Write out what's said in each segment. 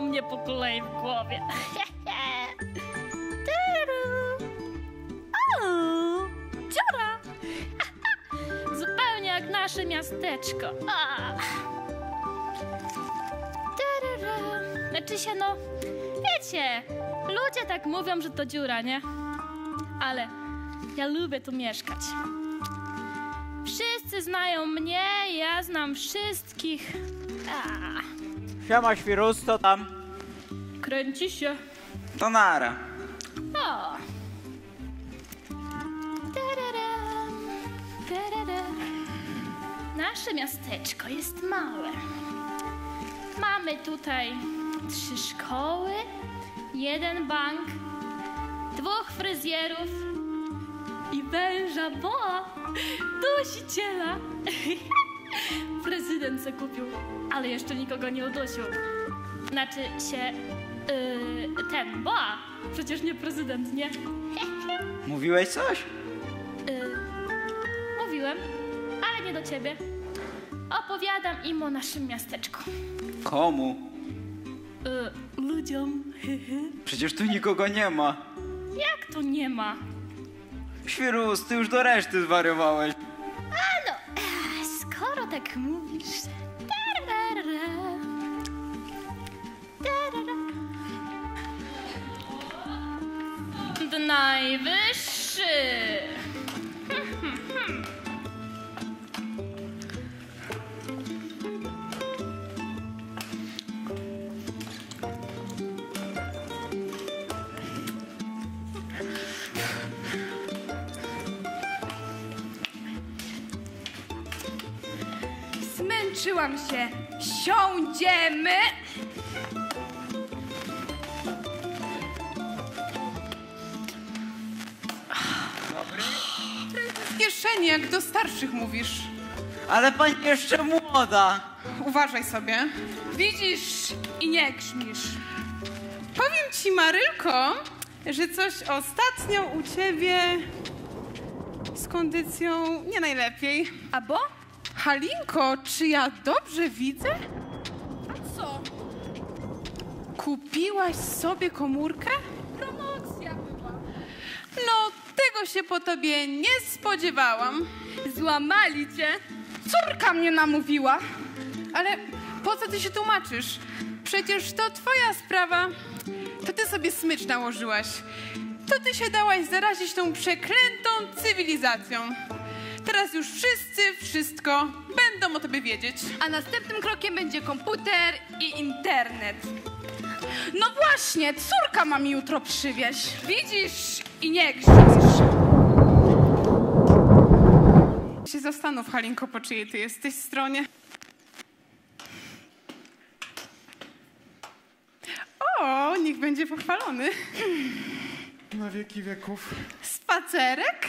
Mnie po kolei w głowie. Tyru. O, dziura. Zupełnie jak nasze miasteczko. Znaczy się, no, wiecie, ludzie tak mówią, że to dziura, nie? Ale ja lubię tu mieszkać. Wszyscy znają mnie, ja znam wszystkich. A, Siema świrus, co tam? kręci się. To nara. O. Tararam, tararam. Nasze miasteczko jest małe. Mamy tutaj trzy szkoły, jeden bank, dwóch fryzjerów i węża boa, dusiciela. Prezydent se kupił, ale jeszcze nikogo nie udusił. Znaczy się, yy, ten, boa. Przecież nie prezydent, nie? Mówiłeś coś? Yy, mówiłem, ale nie do ciebie. Opowiadam im o naszym miasteczku. Komu? Yy, ludziom. Przecież tu nikogo nie ma. Jak to nie ma? Świrus, ty już do reszty zwariowałeś. A no, tak mówisz. Tarara, tarara. Najwyższy. Zmęczyłam się. Siądziemy. W kieszeni, jak do starszych mówisz. Ale pani jeszcze młoda. Uważaj sobie. Widzisz i nie grzmisz. Powiem ci, Marylko, że coś ostatnio u ciebie z kondycją nie najlepiej. A bo? Halinko, czy ja dobrze widzę? Co? Kupiłaś sobie komórkę? Promocja była. No, tego się po tobie nie spodziewałam. Złamali cię. Córka mnie namówiła. Ale po co ty się tłumaczysz? Przecież to twoja sprawa. To ty sobie smycz nałożyłaś. To ty się dałaś zarazić tą przeklętą cywilizacją. Teraz już wszyscy wszystko będą o tobie wiedzieć. A następnym krokiem będzie komputer i internet. No właśnie, córka ma mi jutro przywieźć. Widzisz i nie grzmisz. Się zastanów, Halinko, po czyjej ty jesteś stronie. O, niech będzie pochwalony. Na wieki wieków. Spacerek?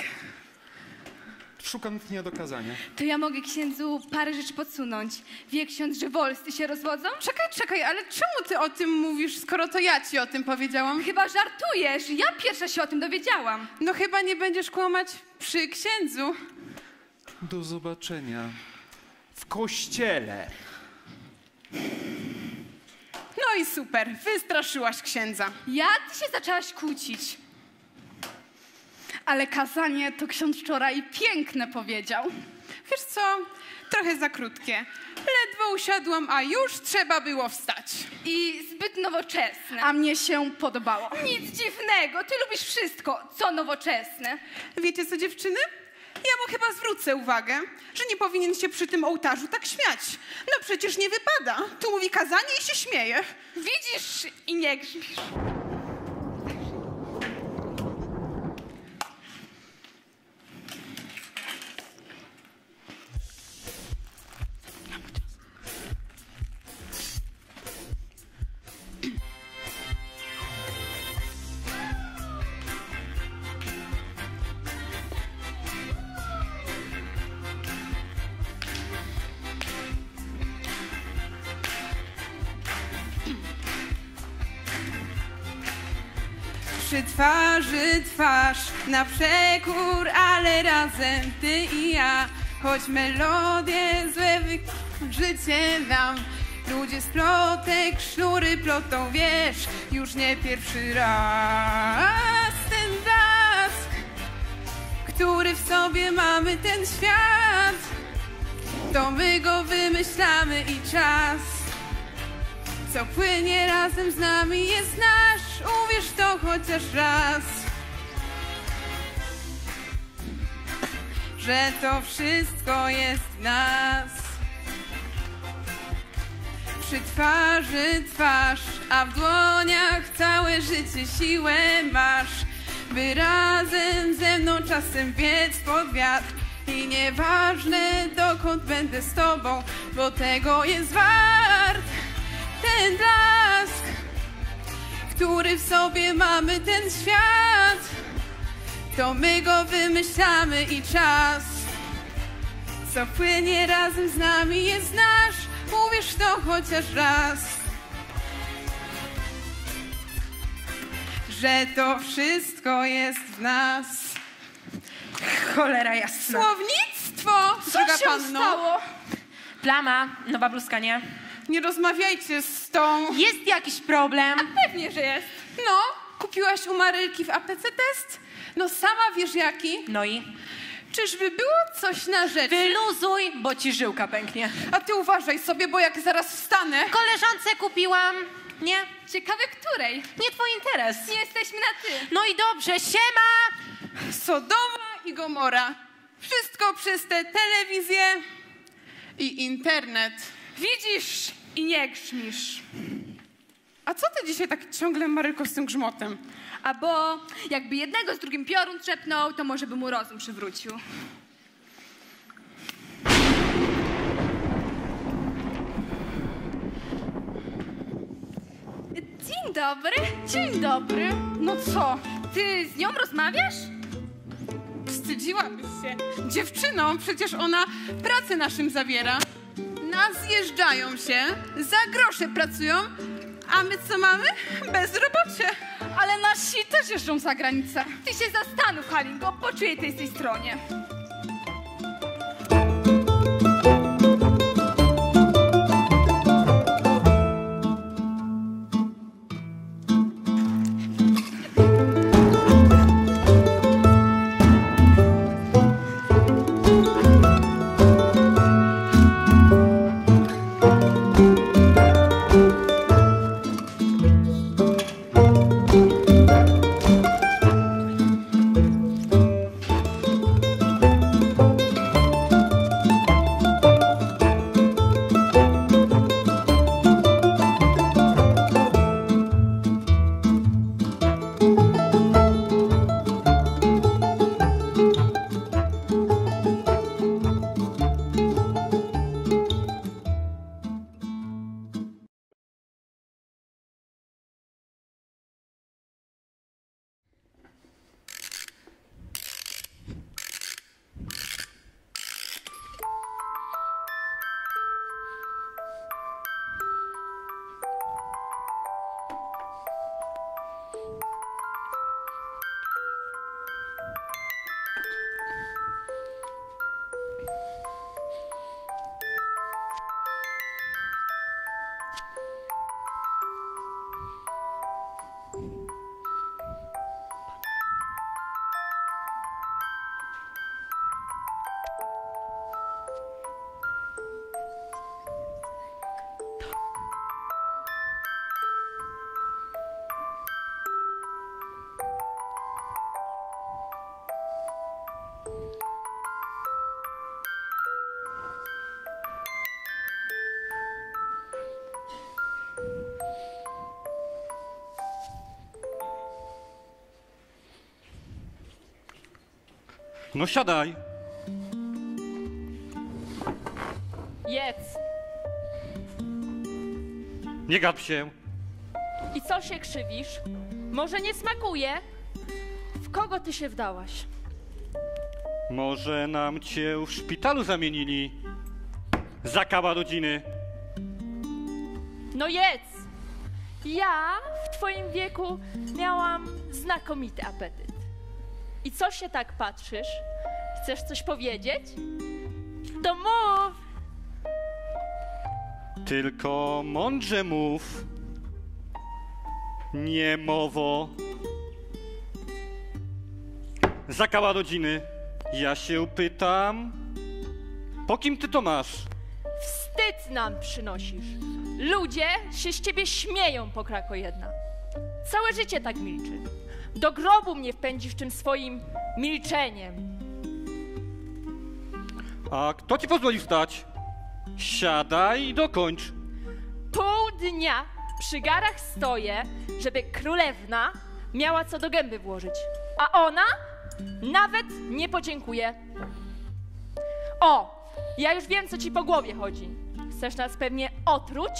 Szukam dnia do kazania. To ja mogę księdzu parę rzeczy podsunąć. Wie ksiądz, że wolsty się rozwodzą? Czekaj, czekaj, ale czemu ty o tym mówisz, skoro to ja ci o tym powiedziałam? Chyba żartujesz. Ja pierwsza się o tym dowiedziałam. No chyba nie będziesz kłamać przy księdzu. Do zobaczenia. W kościele. No i super, wystraszyłaś księdza. Ja ty się zaczęłaś kłócić. Ale kazanie to ksiądz wczoraj piękne powiedział. Wiesz co, trochę za krótkie. Ledwo usiadłam, a już trzeba było wstać. I zbyt nowoczesne. A mnie się podobało. Nic dziwnego, ty lubisz wszystko, co nowoczesne. Wiecie co, dziewczyny? Ja mu chyba zwrócę uwagę, że nie powinien się przy tym ołtarzu tak śmiać. No przecież nie wypada. Tu mówi kazanie i się śmieje. Widzisz i nie grzmisz. Twarzy twarz, na przekór, ale razem ty i ja. choć melodie złe życie nam. Ludzie z plotek, sznury plotą, wiesz, już nie pierwszy raz ten blask, który w sobie mamy ten świat, to my go wymyślamy i czas, co płynie razem z nami jest nasz, uwierz to chociaż raz. Że to wszystko jest w nas. Przy twarzy twarz, a w dłoniach całe życie siłę masz, by razem ze mną czasem biec pod wiatr. I nieważne dokąd będę z tobą, bo tego jest wart ten blask, który w sobie mamy ten świat. To my go wymyślamy i czas, co płynie razem z nami jest nasz. Uwierz w to chociaż raz, że to wszystko jest w nas. Cholera jasna. Słownictwo, droga się panno. stało? Plama, nowa bluzka, nie? Nie rozmawiajcie z tą. Jest jakiś problem? Pewnie, że jest. No, kupiłaś u Marylki w aptece test? No sama wiesz jaki. No i? Czyżby było coś na rzecz? Wyluzuj, bo ci żyłka pęknie. A ty uważaj sobie, bo jak zaraz wstanę... Koleżance kupiłam. Nie? Ciekawe której. Nie twój interes. Nie jesteśmy na ty. No i dobrze, siema! Sodoma i Gomora. Wszystko przez tę telewizję i internet. Widzisz i nie grzmisz. A co ty dzisiaj tak ciągle, Marylko, z tym grzmotem? A bo jakby jednego z drugim piorun trzepnął, to może by mu rozum przywrócił. Dzień dobry. Dzień dobry. No co? Ty z nią rozmawiasz? Wstydziłabyś się. Dziewczyną, przecież ona pracę naszym zawiera. Nas zjeżdżają się, za grosze pracują, a my co mamy? Bezrobocie. Ale nasi też jeżdżą za granicę. Ty się zastanów, Halinko, poczuję tej z tej stronie. No siadaj. Jedz. Nie gap się. I co się krzywisz? Może nie smakuje? W kogo ty się wdałaś? Może nam cię w szpitalu zamienili. Za kawa rodziny. No jedz! Ja w twoim wieku miałam znakomity apetyt. Co się tak patrzysz? Chcesz coś powiedzieć? To mów! Tylko mądrze mów. Niemowo. Zakała rodziny. Ja się pytam, po kim ty to masz? Wstyd nam przynosisz. Ludzie się z ciebie śmieją, pokrako jedna. Całe życie tak milczy. Do grobu mnie wpędzisz tym swoim milczeniem. A kto ci pozwolił stać? Siadaj i dokończ. Pół dnia przy garach stoję, żeby królewna miała co do gęby włożyć. A ona nawet nie podziękuje. O, ja już wiem, co ci po głowie chodzi. Chcesz nas pewnie otruć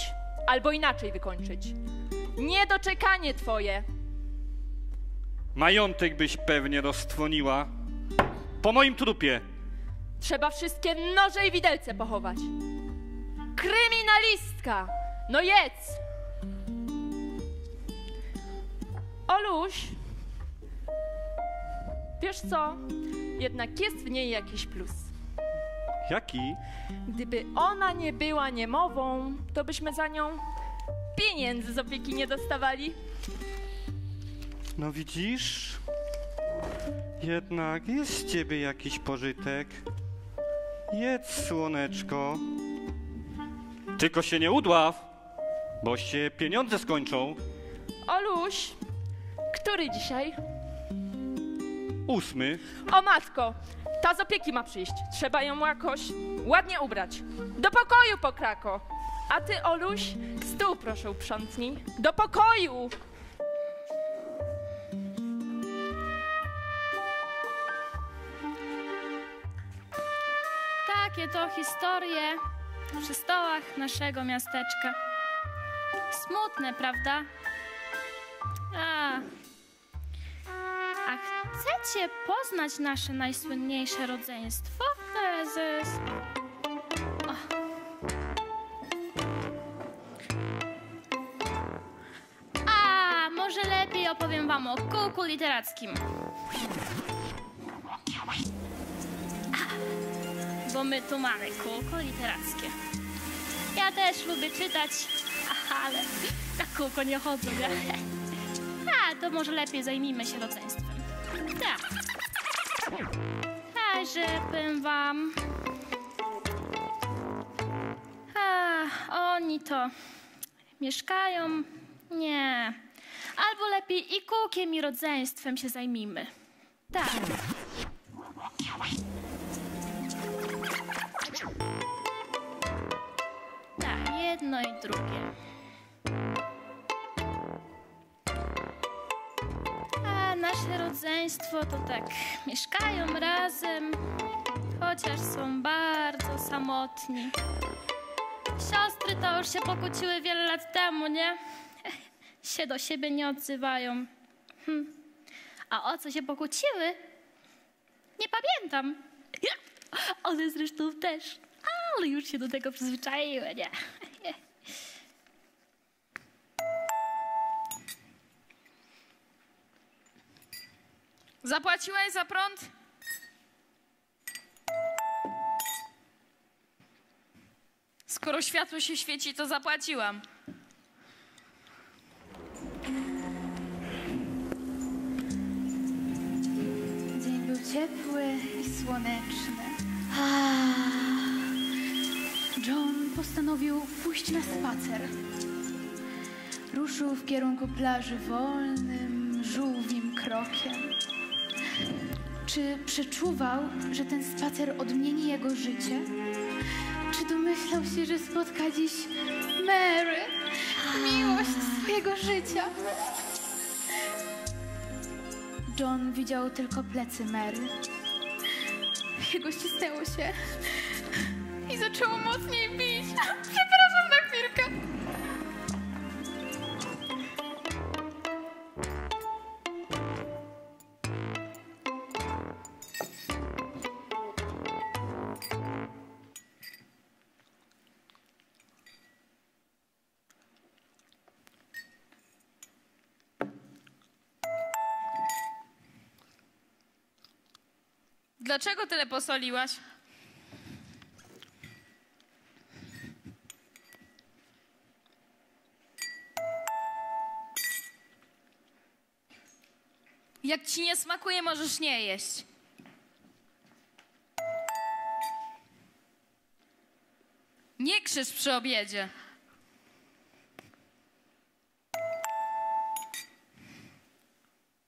albo inaczej wykończyć. Niedoczekanie twoje. Majątek byś pewnie roztwoniła. Po moim trupie. Trzeba wszystkie noże i widelce pochować. Kryminalistka! No jedz! Oluś, wiesz co? Jednak jest w niej jakiś plus. Jaki? Gdyby ona nie była niemową, to byśmy za nią pieniędzy z opieki nie dostawali. No widzisz? Jednak jest z ciebie jakiś pożytek. Jedz, słoneczko. Tylko się nie udław, bo się pieniądze skończą. Oluś, który dzisiaj? Ósmy. O matko, ta z opieki ma przyjść. Trzeba ją jakoś ładnie ubrać. Do pokoju, pokrako. A ty, Oluś, stół proszę uprzątnij. Do pokoju! Takie to historie przy stołach naszego miasteczka. Smutne, prawda? A, a chcecie poznać nasze najsłynniejsze rodzeństwo? Prezes. A, może lepiej opowiem wam o kółku literackim. Bo my tu mamy kółko literackie. Ja też lubię czytać, ale na kółko nie chodzę, nie? A, to może lepiej zajmijmy się rodzeństwem. Tak. A, żebym wam... A, oni to mieszkają? Nie. Albo lepiej i kółkiem i rodzeństwem się zajmijmy. Tak. Jedno i drugie. A nasze rodzeństwo to tak mieszkają razem, chociaż są bardzo samotni. Siostry to już się pokłóciły wiele lat temu, nie? Się do siebie nie odzywają. Hm. A o co się pokłóciły? Nie pamiętam. One zresztą też. Ale już się do tego przyzwyczaiły, nie? Zapłaciłeś za prąd? Skoro światło się świeci, to zapłaciłam. Dzień był ciepły i słoneczny. John postanowił pójść na spacer. Ruszył w kierunku plaży wolnym, żółwim krokiem. Czy przeczuwał, że ten spacer odmieni jego życie? Czy domyślał się, że spotka dziś Mary, miłość swojego życia? John widział tylko plecy Mary. Jego ścisnęło się i zaczęło mocniej bić. Dlaczego tyle posoliłaś? Jak ci nie smakuje, możesz nie jeść. Nie krzyż przy obiedzie.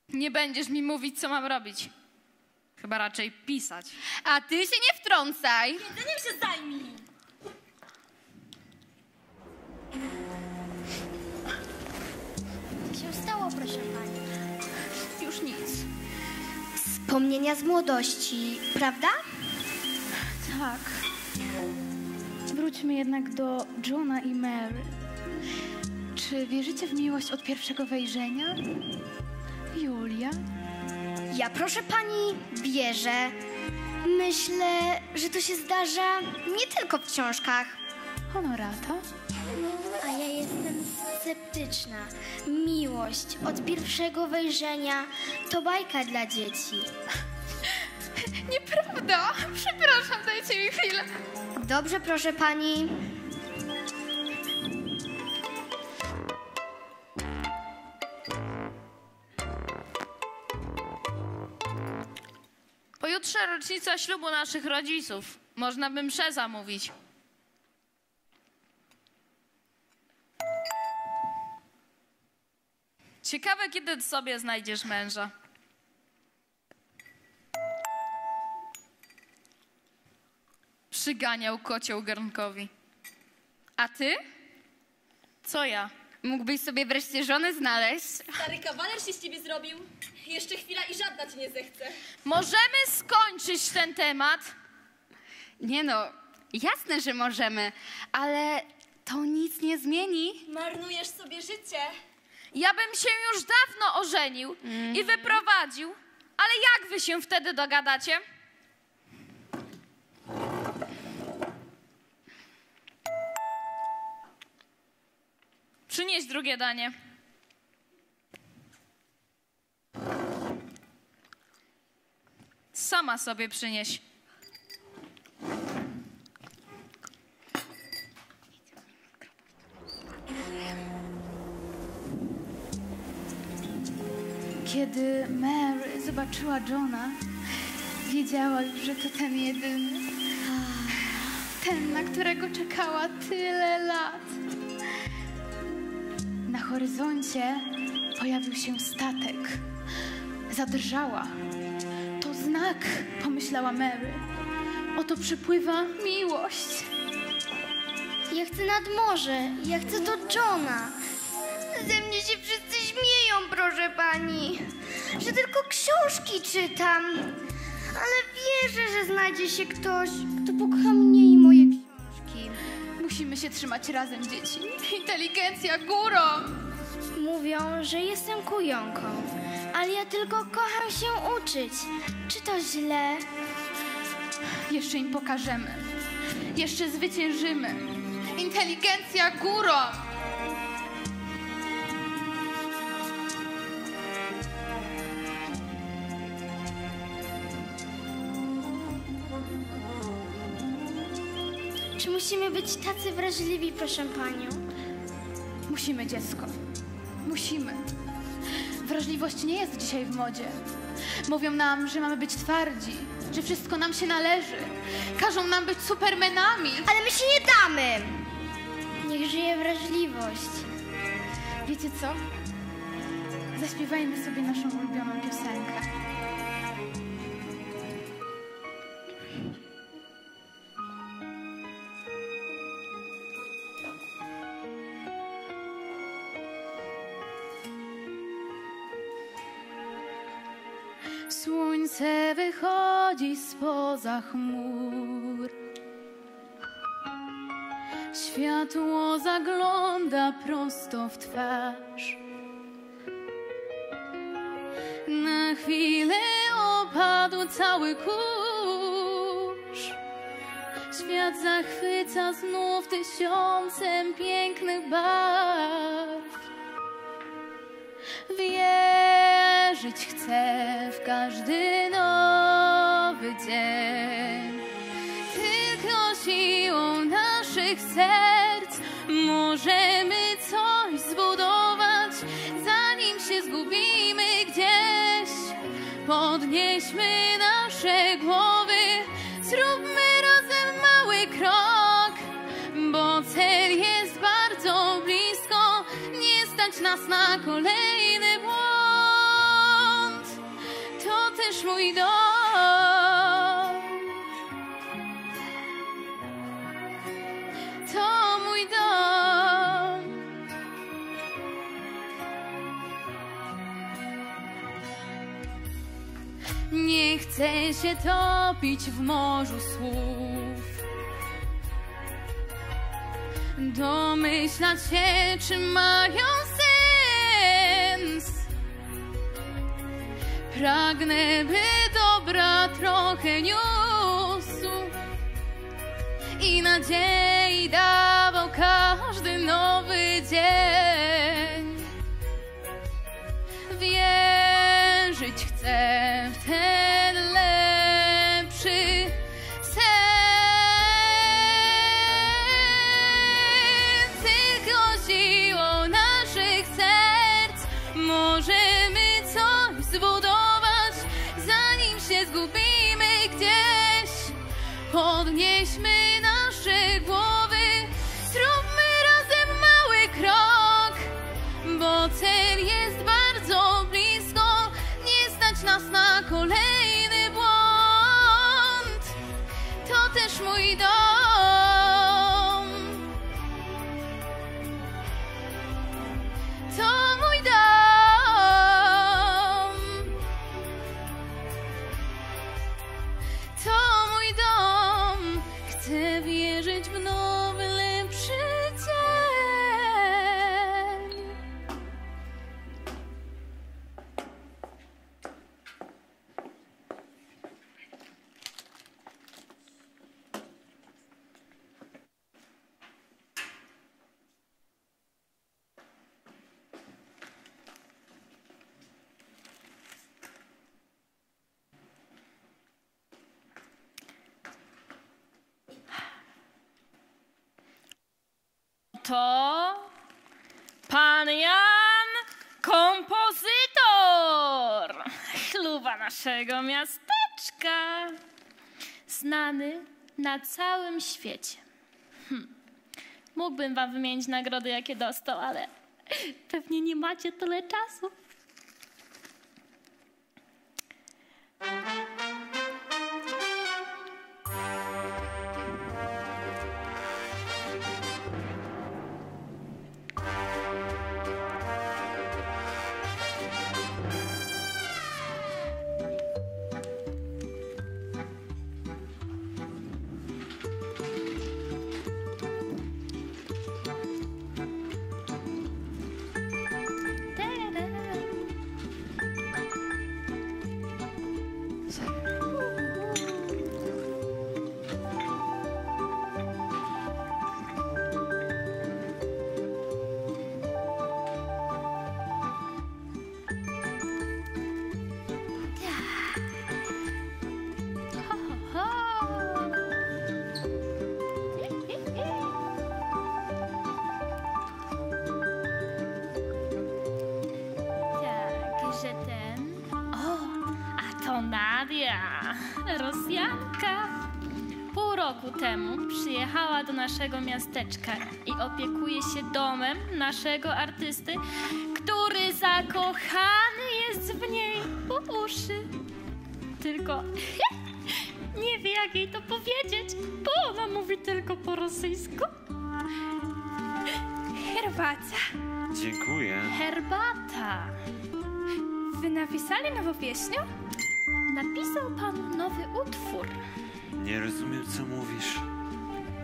Nie będziesz mi mówić, co mam robić. Chyba raczej pisać. A ty się nie wtrącaj. Jedzeniem się zajmij! Co się stało, proszę pani? Już nic. Wspomnienia z młodości, prawda? Tak. Wróćmy jednak do Johna i Mary. Czy wierzycie w miłość od pierwszego wejrzenia? Julia? Ja, proszę pani, wierzę. Myślę, że to się zdarza nie tylko w książkach. Honorata? A ja jestem sceptyczna. Miłość od pierwszego wejrzenia to bajka dla dzieci. Nieprawda! Przepraszam, dajcie mi chwilę. Dobrze, proszę pani. Pojutrze rocznica ślubu naszych rodziców. Można by mszę zamówić. Ciekawe, kiedy sobie znajdziesz męża. Przyganiał kocioł garnkowi. A ty? Co ja? Mógłbyś sobie wreszcie żonę znaleźć? Stary kawaler się z ciebie zrobił. Jeszcze chwila i żadna cię nie zechce. Możemy skończyć ten temat? Nie no, jasne, że możemy, ale to nic nie zmieni. Marnujesz sobie życie. Ja bym się już dawno ożenił i wyprowadził, ale jak wy się wtedy dogadacie? Przynieś drugie danie. Sama sobie przynieś. Kiedy Mary zobaczyła Johna, wiedziała już, że to ten jedyny. Ten, na którego czekała tyle lat. Na horyzoncie pojawił się statek. Zadrżała. To znak, pomyślała Mary. Oto przypływa miłość. Ja chcę nad morze. Ja chcę do Johna. Ze mnie się wszyscy śmieją, proszę pani. Że tylko książki czytam. Ale wierzę, że znajdzie się ktoś, kto pokocha mnie. Musimy się trzymać razem, dzieci. Inteligencja górą! Mówią, że jestem kujonką, ale ja tylko kocham się uczyć. Czy to źle? Jeszcze im pokażemy. Jeszcze zwyciężymy. Inteligencja górą! Musimy być tacy wrażliwi, proszę panią? Musimy, dziecko. Musimy. Wrażliwość nie jest dzisiaj w modzie. Mówią nam, że mamy być twardzi, że wszystko nam się należy. Każą nam być supermenami. Ale my się nie damy! Niech żyje wrażliwość. Wiecie co? Zaśpiewajmy sobie naszą ulubioną piosenkę. Wychodzi spoza chmur. Światło zagląda prosto w twarz. Na chwilę opadł cały kurz. Świat zachwyca znów tysiącem pięknych barw. Wierzyć chcę w każdy nowy dzień. Tylko siłą naszych serc możemy coś zbudować, zanim się zgubimy gdzieś. Podnieśmy nasze głowy, zróbmy razem mały krok, bo cel jest bardzo blisko, nie stać nas na kolejny błąd. Też mój dom. To mój dom. Nie chcę się topić w morzu słów. Domyślać się, czy mają Pragnę, by dobra trochę niósł i nadziei dawał każdy nowy dzień. Wierzyć chcę pan Jan, kompozytor, chluba naszego miasteczka, znany na całym świecie. Hm. Mógłbym wam wymienić nagrody, jakie dostał, ale pewnie nie macie tyle czasu. Naszego artysty, który zakochany jest w niej po uszy. Tylko nie wie, jak jej to powiedzieć, bo ona mówi tylko po rosyjsku. Herbata. Dziękuję. Herbata. Wy napisali nową pieśnię? Napisał pan nowy utwór. Nie rozumiem, co mówisz,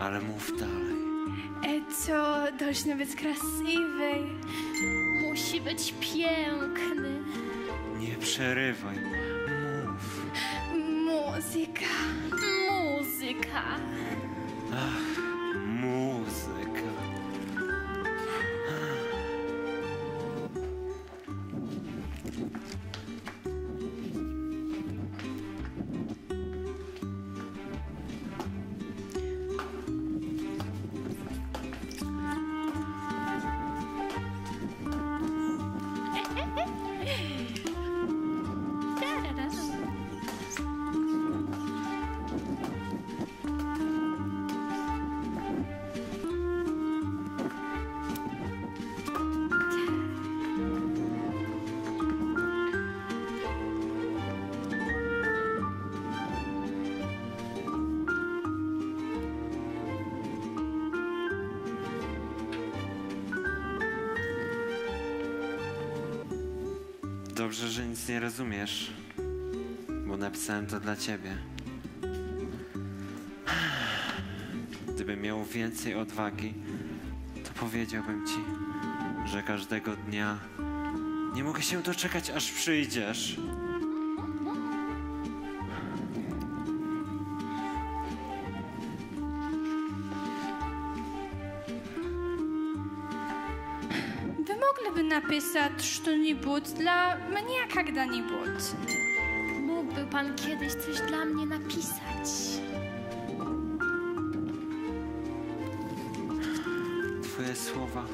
ale mów dalej. E, co должно być krasiwej. Musi być piękny. Nie przerywaj. Nic nie rozumiesz, bo napisałem to dla ciebie. Gdybym miał więcej odwagi, to powiedziałbym ci, że każdego dnia nie mogę się doczekać, aż przyjdziesz. что-нибудь для меня когда-нибудь? Mógłby pan kiedyś coś dla mnie napisać? Twoje słowa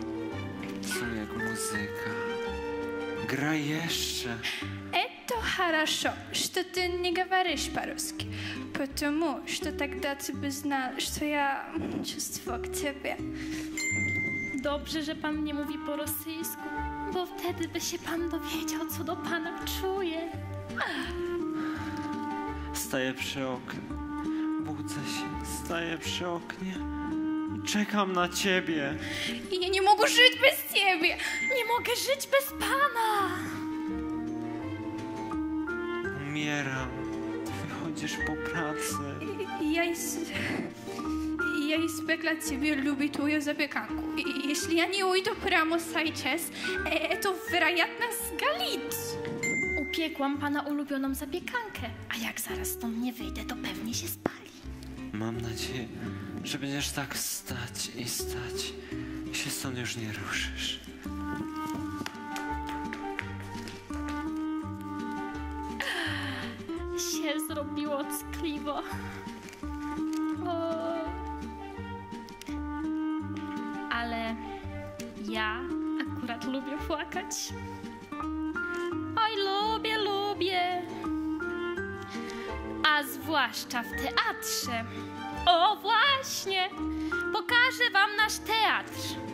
są jak muzyka. Graj jeszcze. Это хорошо, что ты не говоришь по-русски, потому что тогда ты бы знал, что я чувствую к тебе. Dobrze, że pan nie mówi po rosyjsku, bo Wtedy by się pan dowiedział, co do pana czuję Staję przy oknie. Budzę się, staję przy oknie. i Czekam na ciebie. I ja nie mogę żyć bez ciebie. Nie mogę żyć bez pana. Umieram. Wychodzisz po pracy. Ja из... Я испекла тебе люби твою запеканку. И если я не уйду прямо сейчас, э, это вероятно сгорит. Upiekłam pana ulubioną zapiekankę, a jak zaraz stąd nie wyjdę, to pewnie się spali. Mam nadzieję, że będziesz tak stać i stać i się stąd już nie ruszysz. Się zrobiło ckliwo. Lubię płakać. Oj, lubię, lubię. A zwłaszcza w teatrze. O, właśnie! Pokażę wam nasz teatr.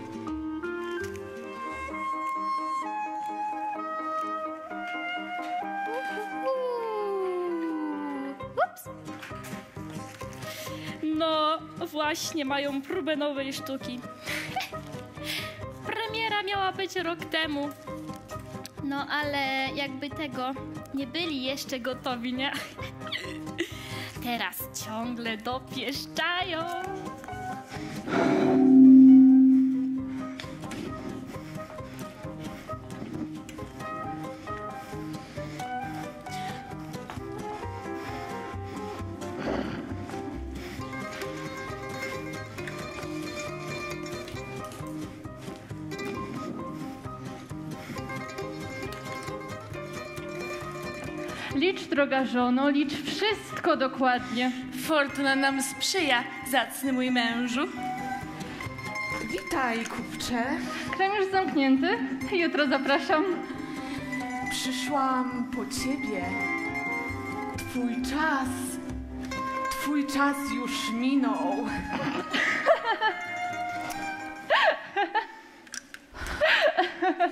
No, właśnie mają próbę nowej sztuki. Miała być rok temu. No, ale jakby tego nie byli jeszcze gotowi, nie? Teraz ciągle dopieszczają. Droga żono, licz wszystko dokładnie. Fortuna nam sprzyja, zacny mój mężu. Witaj, kupcze. Krem już zamknięty. Jutro zapraszam. Przyszłam po ciebie. Twój czas, twój czas już minął.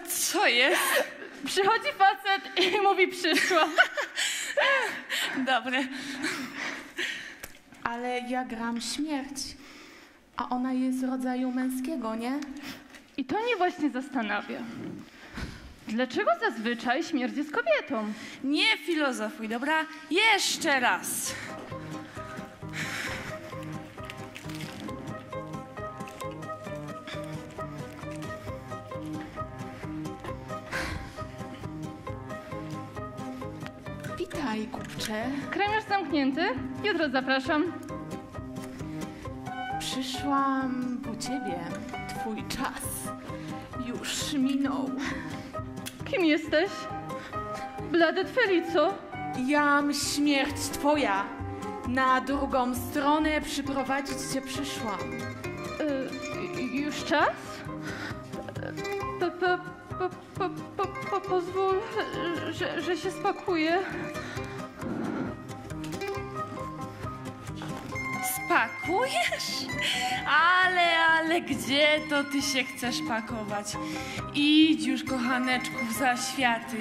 Co jest? Przychodzi facet i mówi przyszła. Dobre. Ale ja gram śmierć, a ona jest rodzaju męskiego, nie? I to mnie właśnie zastanawia. Dlaczego zazwyczaj śmierć jest kobietą? Nie filozofuj, dobra? Jeszcze raz. Witaj, kupcze. Krem już zamknięty. Jutro zapraszam. Przyszłam po ciebie. Twój czas już minął. Kim jesteś? Blade Felico? Jam śmierć twoja. Na drugą stronę przyprowadzić cię przyszłam. Y, już czas? Po, po, po, po, po, pozwól, że, że się spakuję. Pakujesz? Ale, ale gdzie to ty się chcesz pakować? Idź już, kochaneczku, w zaświaty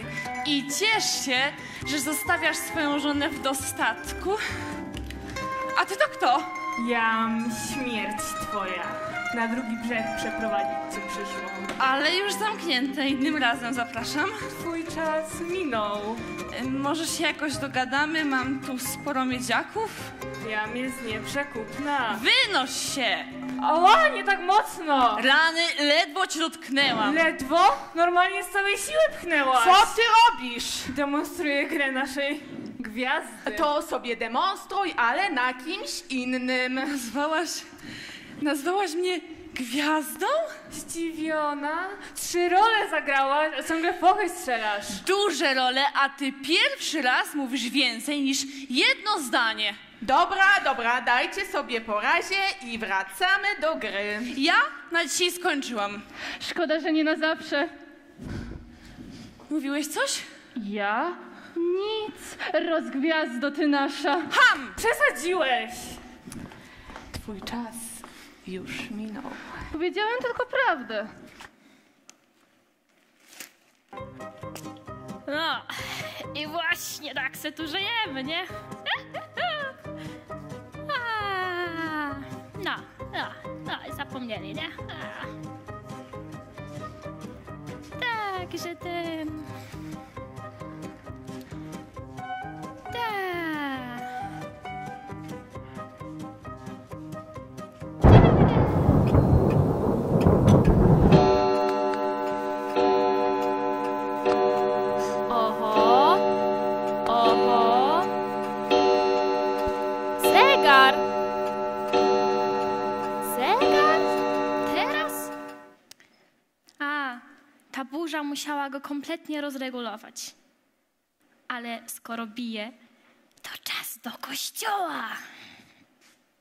i ciesz się, że zostawiasz swoją żonę w dostatku. A ty to kto? Jam śmierć twoja. Na drugi brzeg przeprowadzić cię przyszło. Ale już zamknięte, innym razem zapraszam. Twój czas minął. E, Może się jakoś dogadamy, mam tu sporo miedziaków. Jam jest nieprzekupna. Wynoś się! Ała, nie tak mocno! Rany, ledwo cię dotknęłam. Ledwo? Normalnie z całej siły pchnęłaś. Co ty robisz? Demonstruję grę naszej gwiazdy. To sobie demonstruj, ale na kimś innym. Nazwałaś... Nazwałaś mnie gwiazdą? Zdziwiona? Trzy role zagrałaś, a ciągle fochy strzelasz. Duże role, a ty pierwszy raz mówisz więcej niż jedno zdanie. Dobra, dobra, dajcie sobie po razie i wracamy do gry. Ja na dzisiaj skończyłam. Szkoda, że nie na zawsze. Mówiłeś coś? Ja? Nic. Rozgwiazdo ty nasza. Ham! Przesadziłeś! Twój czas już minął. Powiedziałem tylko prawdę. No, i właśnie tak se tu żyjemy, nie? No, no, no, zapomnieli, nie? A. Także ten... musiała go kompletnie rozregulować. Ale skoro bije, to czas do kościoła.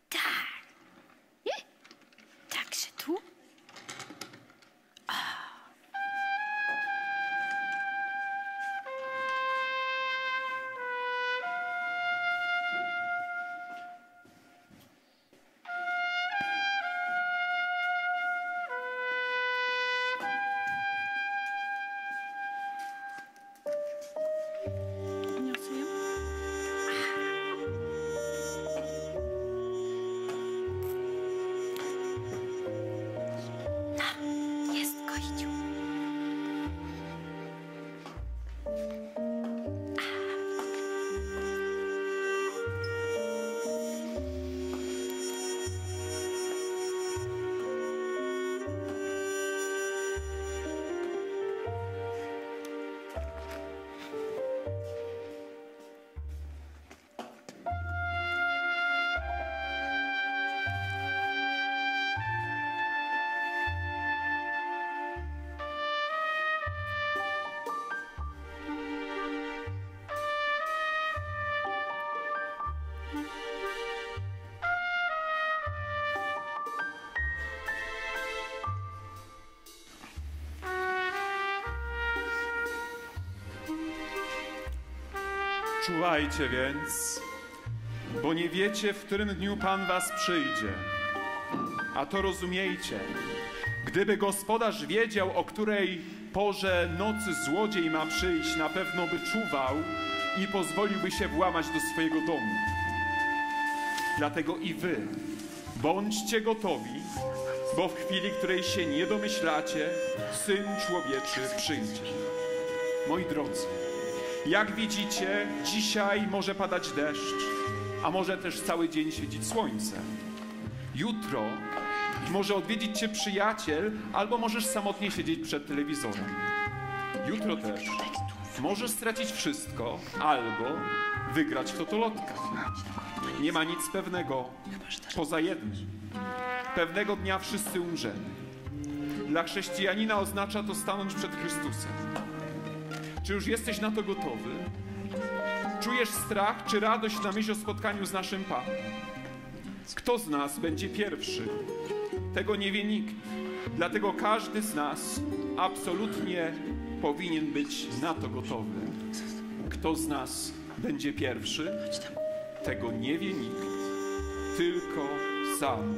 Tak. Czuwajcie więc, bo nie wiecie, w którym dniu Pan was przyjdzie. A to rozumiejcie, gdyby gospodarz wiedział, o której porze nocy złodziej ma przyjść, na pewno by czuwał i pozwoliłby się włamać do swojego domu. Dlatego i wy bądźcie gotowi, bo w chwili, której się nie domyślacie, Syn Człowieczy przyjdzie. Moi drodzy, jak widzicie, dzisiaj może padać deszcz, a może też cały dzień świecić słońce. Jutro może odwiedzić cię przyjaciel, albo możesz samotnie siedzieć przed telewizorem. Jutro też możesz stracić wszystko, albo wygrać w totolotka. Nie ma nic pewnego poza jednym. Pewnego dnia wszyscy umrzemy. Dla chrześcijanina oznacza to stanąć przed Chrystusem. Czy już jesteś na to gotowy? Czujesz strach czy radość na myśl o spotkaniu z naszym Panem? Kto z nas będzie pierwszy? Tego nie wie nikt. Dlatego każdy z nas absolutnie powinien być na to gotowy. Kto z nas będzie pierwszy? Tego nie wie nikt. Tylko sam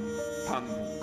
Pan Bóg.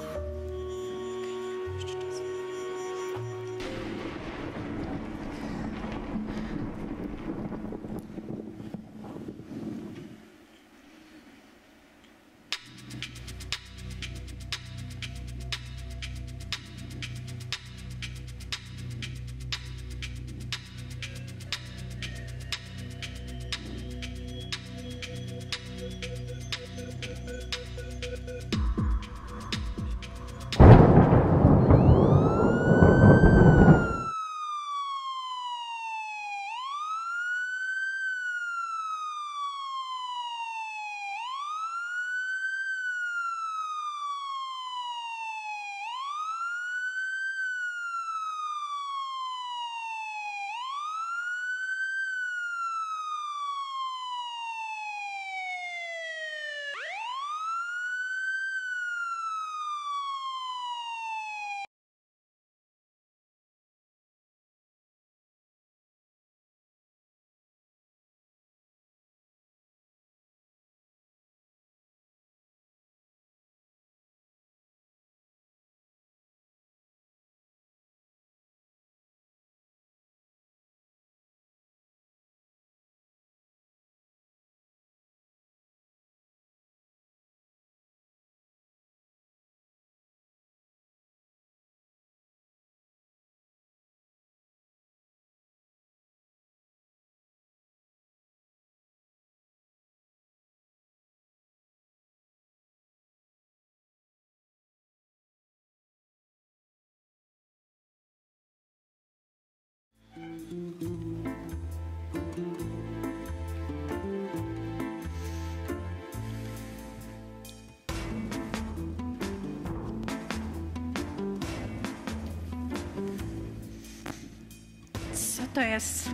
To jest?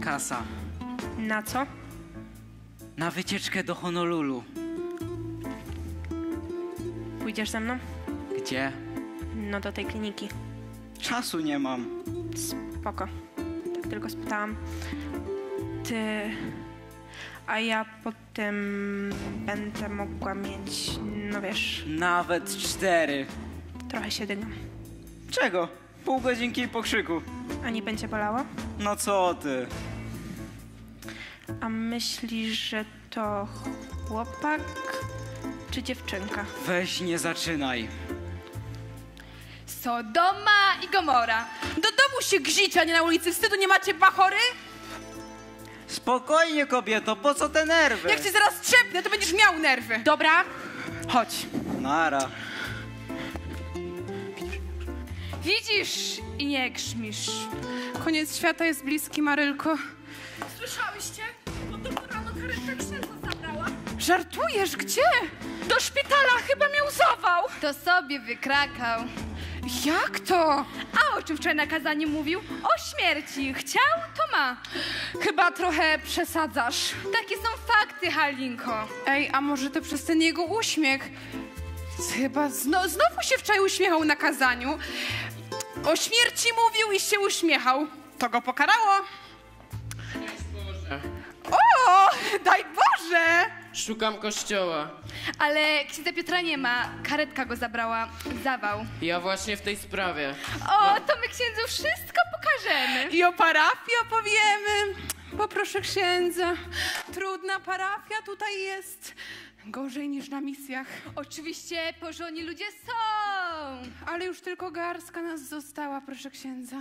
Kasa. Na co? Na wycieczkę do Honolulu. Pójdziesz ze mną? Gdzie? No do tej kliniki. Czasu nie mam. Spoko. Tak tylko spytałam. Ty... A ja potem będę mogła mieć, no wiesz, Nawet cztery. trochę się dygam. Czego? Pół godzinki i pokrzyku. A nie będzie bolało? No co ty? A myślisz, że to chłopak czy dziewczynka? Weź nie zaczynaj. Sodoma i Gomora. Do domu się gzicie, a nie na ulicy. Wstydu nie macie, bachory? Spokojnie, kobieto, po co te nerwy? Jak cię zaraz trzepnę, to będziesz miał nerwy. Dobra, chodź. Nara. Widzisz i nie grzmisz. Koniec świata jest bliski, Marylko. Słyszałyście? Podobno rano karetka księdza zabrała. Żartujesz? Gdzie? Do szpitala chyba miał zawał. To sobie wykrakał. Jak to? A o czym wczoraj na kazaniu mówił? O śmierci. Chciał, to ma. Chyba trochę przesadzasz. Takie są fakty, Halinko. Ej, a może to przez ten jego uśmiech? Chyba zno, znowu się wczoraj uśmiechał na kazaniu. O śmierci mówił i się uśmiechał. To go pokarało. O, daj Boże! Szukam kościoła. Ale księdza Piotra nie ma. Karetka go zabrała. Zawał. Ja właśnie w tej sprawie. O, to my księdzu wszystko pokażemy. I o parafii opowiemy. Poproszę księdza. Trudna parafia tutaj jest. Gorzej niż na misjach. Oczywiście porządni ludzie są. Ale już tylko garstka nas została, proszę księdza.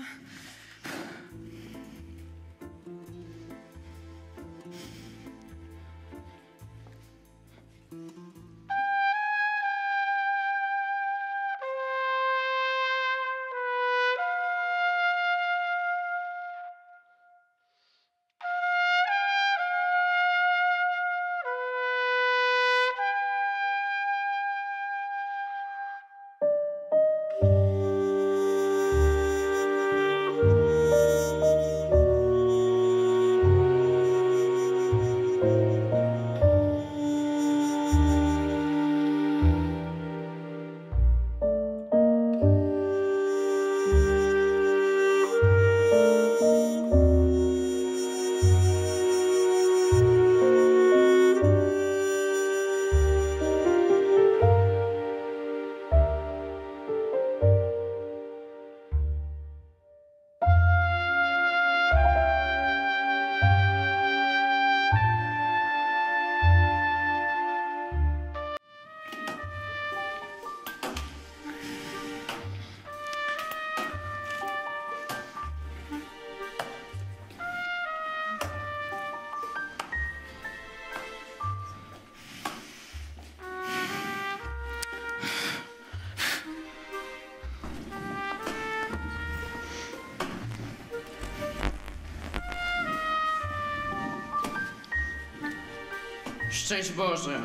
Szczęść Boże.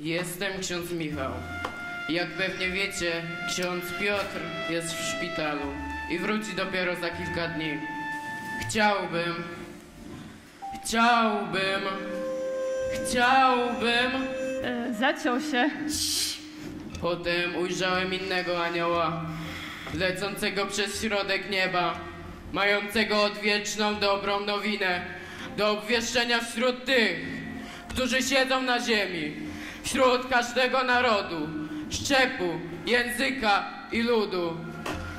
Jestem ksiądz Michał. Jak pewnie wiecie, ksiądz Piotr jest w szpitalu i wróci dopiero za kilka dni. Chciałbym, chciałbym, chciałbym. E, zaciął się. Potem ujrzałem innego anioła, lecącego przez środek nieba, mającego odwieczną dobrą nowinę do obwieszczenia wśród tych, którzy siedzą na ziemi, wśród każdego narodu, szczepu, języka i ludu.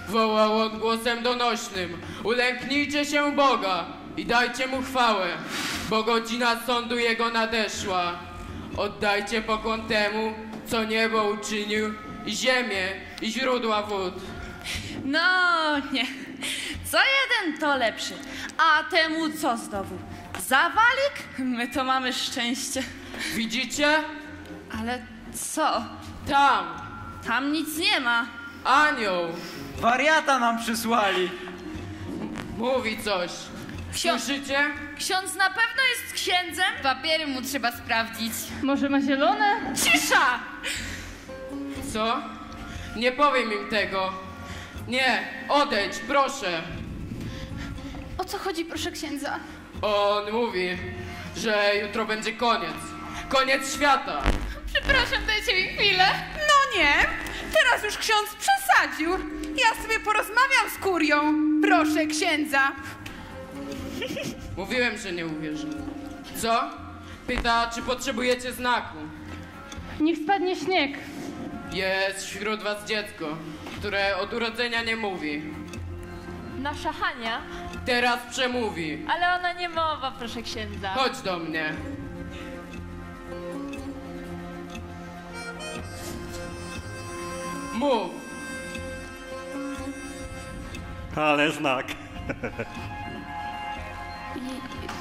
Wołał on głosem donośnym: Ulęknijcie się Boga i dajcie mu chwałę, bo godzina sądu jego nadeszła. Oddajcie pokłon temu, co niebo uczynił, i ziemię, i źródła wód. No nie. Co jeden to lepszy. A temu co znowu? Zawalik? My to mamy szczęście. Widzicie? Ale co? Tam. Tam nic nie ma. Anioł. Wariata nam przysłali. Mówi coś. Słyszycie? Ksiądz na pewno jest księdzem? Papiery mu trzeba sprawdzić. Może ma zielone? Cisza! Co? Nie powiem im tego. Nie, odejdź, proszę. O co chodzi, proszę księdza? On mówi, że jutro będzie koniec. Koniec świata. Przepraszam, dajcie mi chwilę. No nie, teraz już ksiądz przesadził. Ja sobie porozmawiam z kurią. Proszę księdza. Mówiłem, że nie uwierzę. Co? Pyta, czy potrzebujecie znaku. Niech spadnie śnieg. Jest wśród was dziecko, które od urodzenia nie mówi. Nasza Hania, Teraz przemówi. ale ona nie mowa, proszę księdza. Chodź do mnie. Mów. Ale znak.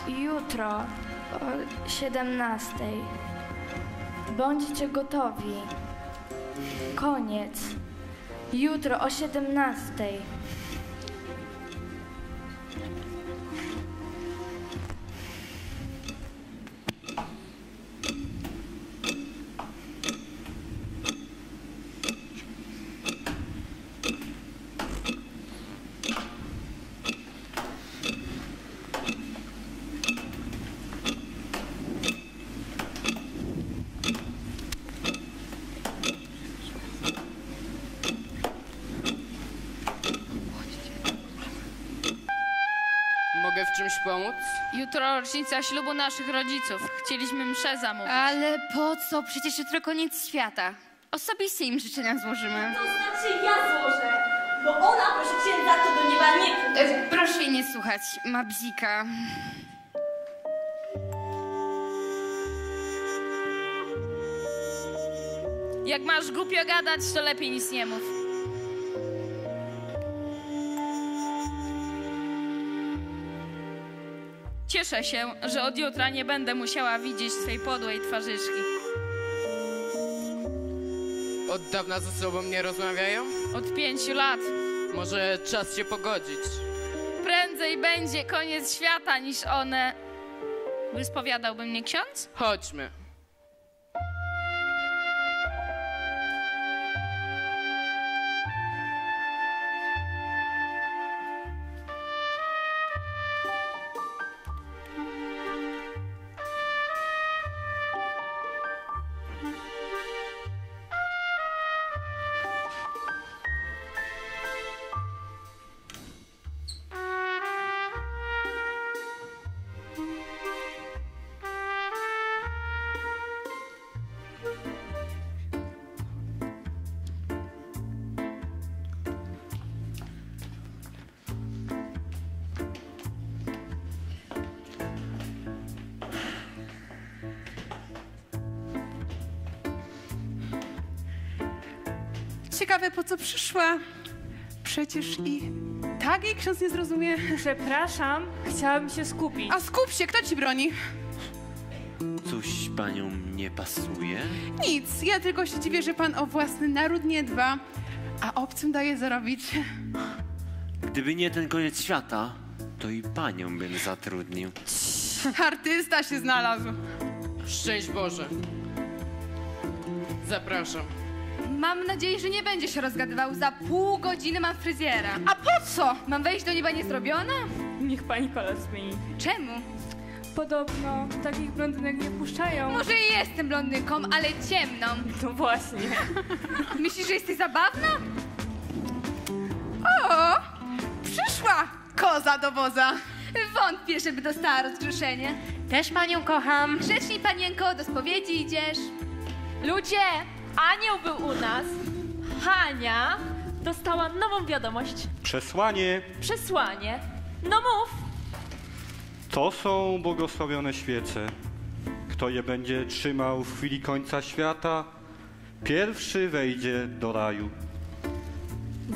Jutro o 17. Bądźcie gotowi. Koniec. Jutro o 17. czymś pomóc? Jutro rocznica ślubu naszych rodziców. Chcieliśmy mszę zamówić. Ale po co? Przecież jutro koniec świata. Osobiście im życzenia złożymy. To znaczy ja złożę, bo ona, proszę księdza, to do nieba nie pójdzie. E, Proszę jej nie słuchać, ma bzika. Jak masz głupio gadać, to lepiej nic nie mów. Cieszę się, że od jutra nie będę musiała widzieć swej podłej twarzyczki. Od dawna ze sobą nie rozmawiają? Od pięciu lat. Może czas się pogodzić. Prędzej będzie koniec świata niż one. Wyspowiadałby mnie ksiądz? Chodźmy. Przecież i tak jej ksiądz nie zrozumie. Przepraszam, chciałabym się skupić. A skup się, kto ci broni? Coś paniom nie pasuje? Nic, ja tylko się dziwię, że pan o własny naród nie dba, a obcym daje zarobić. Gdyby nie ten koniec świata, to i panią bym zatrudnił. Artysta się znalazł. Szczęść Boże. Zapraszam. Mam nadzieję, że nie będzie się rozgadywał. Za pół godziny mam fryzjera. A po co? Mam wejść do nieba niezrobiona? Niech pani kolor zmieni. Czemu? Podobno takich blondynek nie puszczają. Może i jestem blondynką, ale ciemną. No właśnie. Myślisz, że jesteś zabawna? O, przyszła koza do woza. Wątpię, żeby dostała rozgrzeszenie. Też panią kocham. Grzecznij, panienko, do spowiedzi idziesz. Ludzie, anioł był u nas. Hania dostała nową wiadomość. Przesłanie Przesłanie. No mów. to są błogosławione świece. Kto je będzie trzymał w chwili końca świata, pierwszy wejdzie do raju.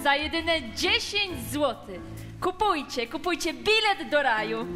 Za jedyne 10 zł. Kupujcie, kupujcie bilet do raju.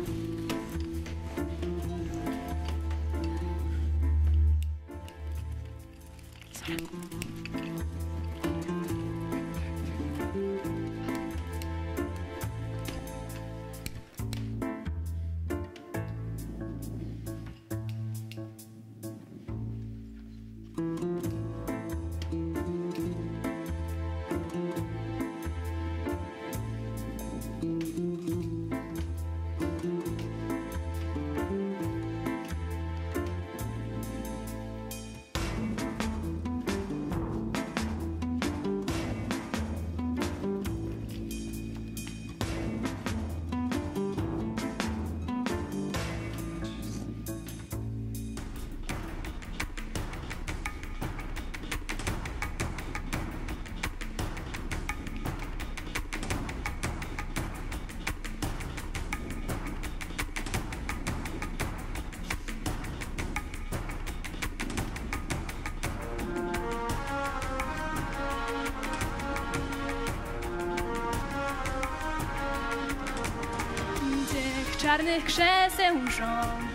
Czarnych krzeseł rząd.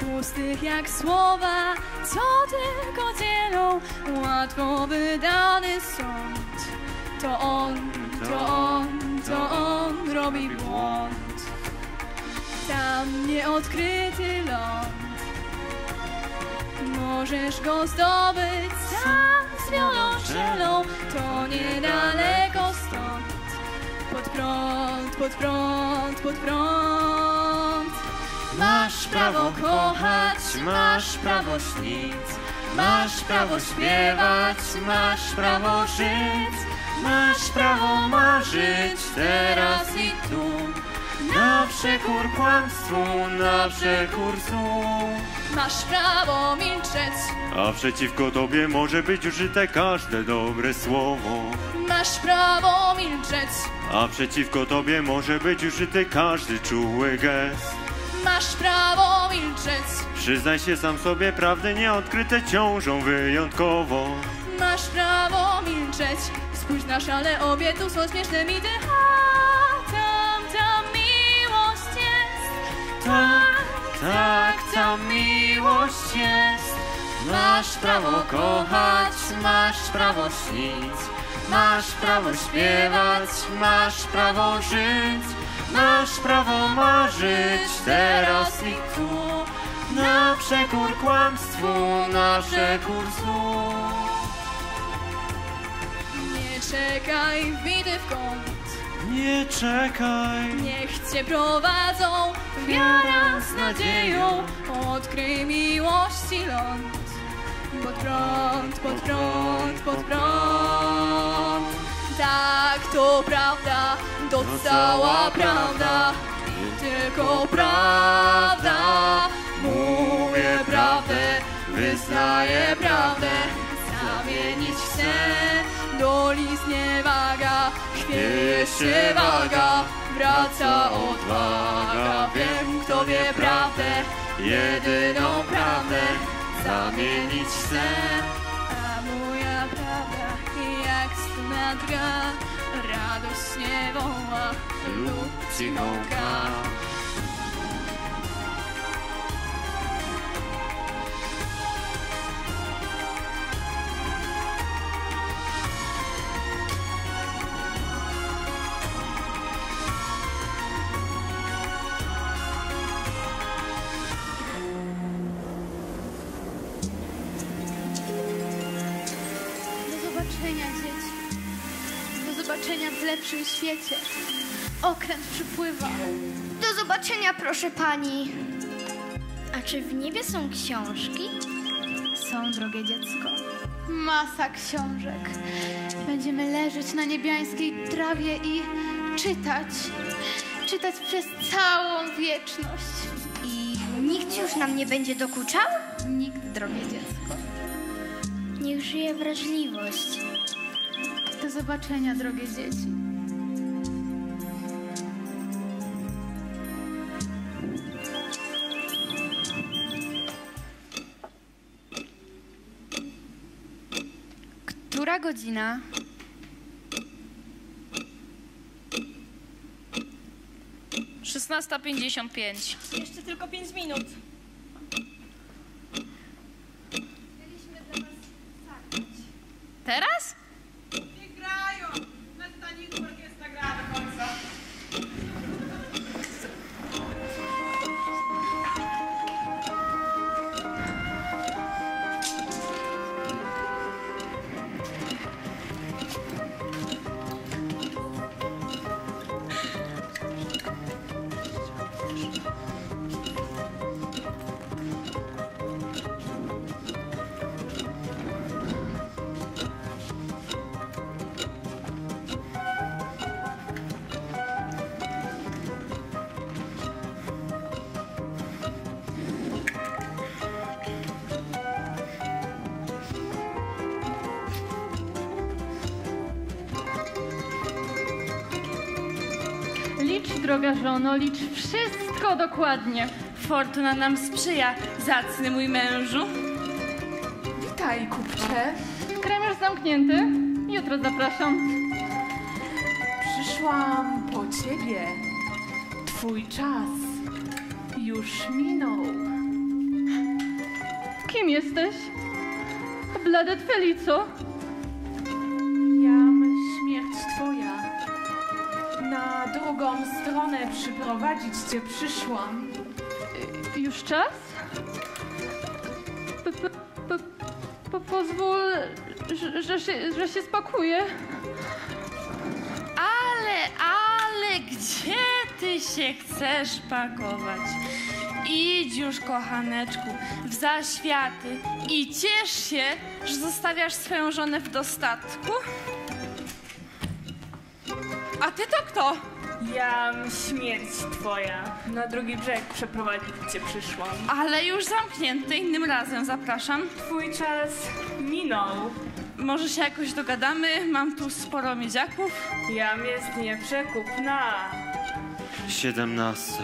Pustych jak słowa, co tylko dzielą łatwo wydany sąd. To on, to on, to on robi błąd. Tam nieodkryty ląd. Możesz go zdobyć sam z wiolonczelą, to niedaleko stąd. Pod prąd, pod prąd, pod prąd. Masz prawo kochać, masz prawo śnić, masz prawo śpiewać, masz prawo żyć, masz prawo marzyć teraz i tu. Na przekór kłamstwu, na przekór złu. Masz prawo milczeć, A przeciwko tobie może być użyte każde dobre słowo. Masz prawo milczeć, A przeciwko tobie może być użyty każdy czuły gest. masz prawo milczeć, Przyznaj się sam sobie, prawdy nieodkryte ciążą wyjątkowo. masz prawo milczeć. Spójrz na szale, obie tu są śmieszne mity. A tam, tam miłość jest. Tak, Tak, ta miłość jest. Masz prawo kochać, masz prawo śnić, masz prawo śpiewać, masz prawo żyć, masz prawo marzyć teraz i tu. Na przekór kłamstwu, na przekór złu. Nie czekaj, wbity w kąt. Nie czekaj, Niech cię prowadzą wiara z nadzieją. Odkryj miłości ląd. Pod prąd, pod prąd, pod prąd. Tak, to prawda, to cała prawda. Tylko prawda. Mówię prawdę, wyznaję prawdę. Zamienić chcę do list niewaga. Chwieje się waga, wraca odwaga. Wiem, kto wie prawdę, jedyną prawdę. Zamienić chcę, a moja prawda jak struna drga, radośnie woła lub lepszym świecie. Okręt przypływa. Do zobaczenia, proszę pani. A czy w niebie są książki? Są, drogie dziecko. Masa książek. Będziemy leżeć na niebiańskiej trawie i czytać. Czytać przez całą wieczność. I nikt już nam nie będzie dokuczał? Nikt, drogie dziecko. Niech żyje wrażliwość. Do zobaczenia, drogie dzieci. Która godzina? Szesnasta pięćdziesiąt pięć. Jeszcze tylko 5 minut. Dokładnie. Fortuna nam sprzyja, zacny mój mężu. Witaj, kupcze. Krem już zamknięty. Jutro zapraszam. Przyszłam po ciebie. Twój czas już minął. Kim jesteś? Bladet Felico? Stronę przyprowadzić cię przyszłam. Już czas? P- p- p- po- Pozwól, że, że, się, że się spakuję. Ale, ale gdzie ty się chcesz pakować? Idź już, kochaneczku, w zaświaty i ciesz się, że zostawiasz swoją żonę w dostatku. A ty to kto? Jam śmierć twoja. Na drugi brzeg przeprowadzić cię przyszłam. Ale już zamknięty, innym razem zapraszam. Twój czas minął. Może się jakoś dogadamy? Mam tu sporo miedziaków. Jam jest nieprzekupna. Siedemnasta.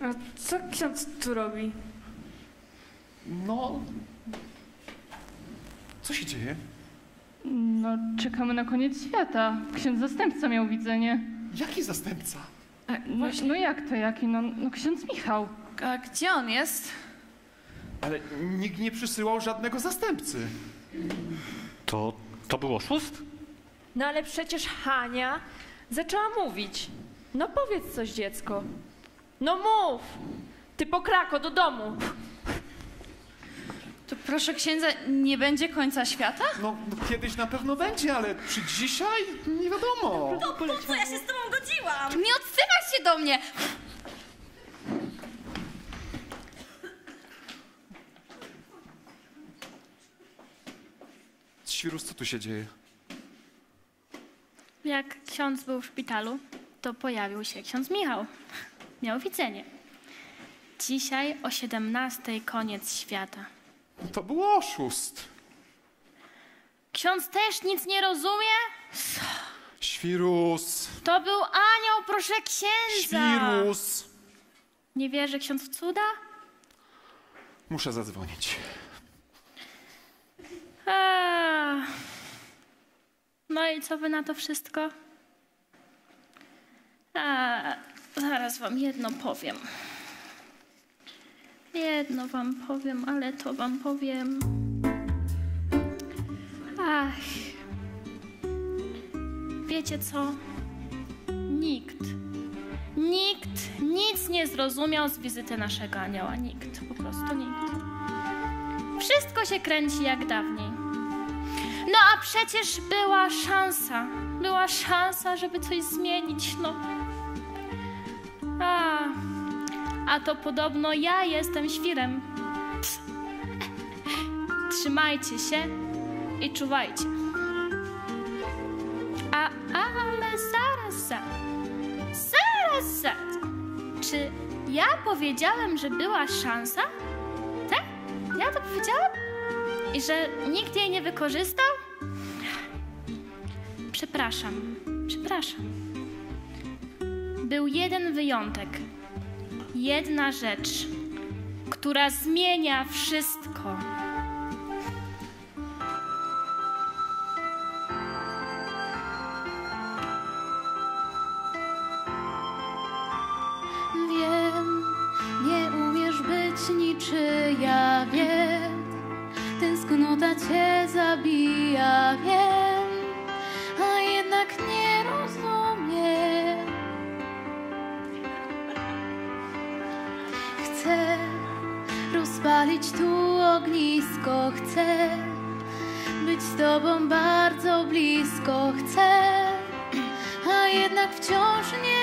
A co? A ksiądz tu robi? No... Co się dzieje? No, czekamy na koniec świata. Ksiądz zastępca miał widzenie. Jaki zastępca? No, no jak to jaki? No, no ksiądz Michał. A gdzie on jest? Ale nikt nie przysyłał żadnego zastępcy. To, to był oszust? No ale przecież Hania zaczęła mówić. No powiedz coś, dziecko. No mów! Ty pokrako do domu. To proszę księdza, nie będzie końca świata? No, no kiedyś na pewno będzie, ale czy dzisiaj? Nie wiadomo. To po co ja się z tobą godziłam? Nie odzywaj się do mnie! Świrus, co tu się dzieje? Jak ksiądz był w szpitalu, to pojawił się ksiądz Michał. Miał widzenie. Dzisiaj o 17 koniec świata. To był oszust. Ksiądz też nic nie rozumie? Świrus. To był anioł, proszę księdza. Świrus. Nie wierzy ksiądz w cuda? Muszę zadzwonić. No i co wy na to wszystko? A, zaraz wam jedno powiem. Jedno wam powiem, ale to wam powiem. Ach. Wiecie co? Nikt, nikt nic nie zrozumiał z wizyty naszego anioła. Nikt, po prostu nikt. Wszystko się kręci jak dawniej. No a przecież była szansa, była szansa, żeby coś zmienić, no. A, a to podobno ja jestem świrem. Pst. Trzymajcie się i czuwajcie. A, ale zaraz, zaraz, zaraz, zaraz. Czy ja powiedziałem, że była szansa? Tak? Ja to powiedziałam? I że nikt jej nie wykorzystał? Przepraszam, przepraszam. Był jeden wyjątek, jedna rzecz, która zmienia wszystko. Wiem, nie umiesz być niczyja, wiem, tęsknota cię zabija, wiem. Tu ognisko chcę, być z Tobą bardzo blisko chcę, a jednak wciąż nie.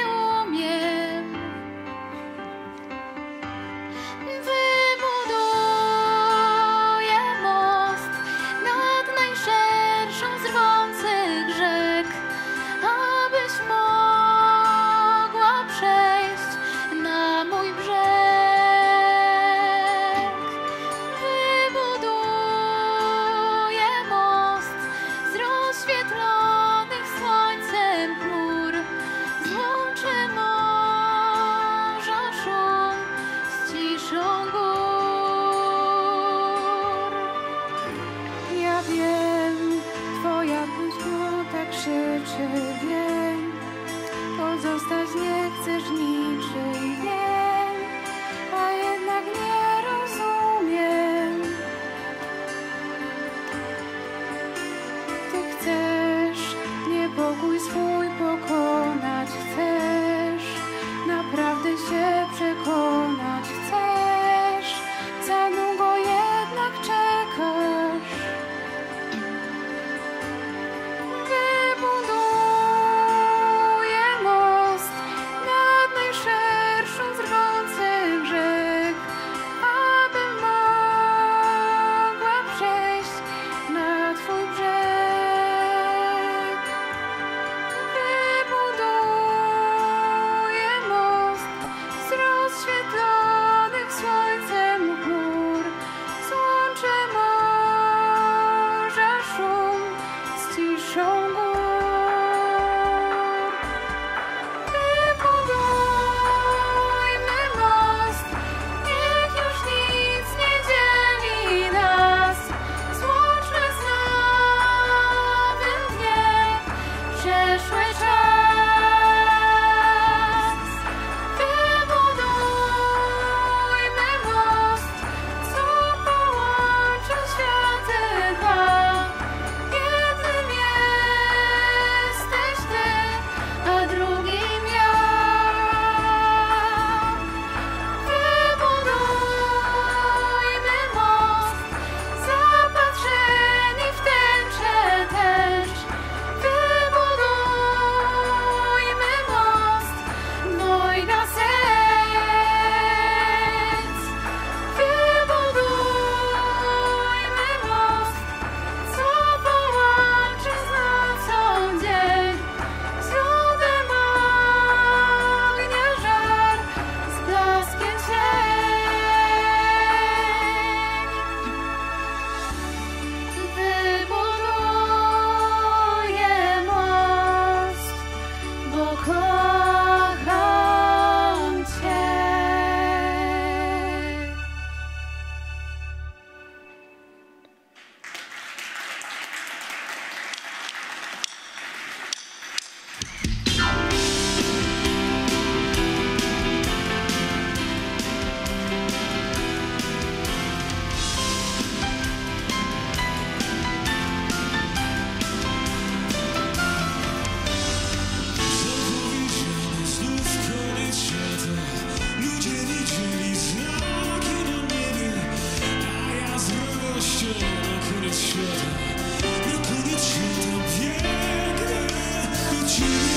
you.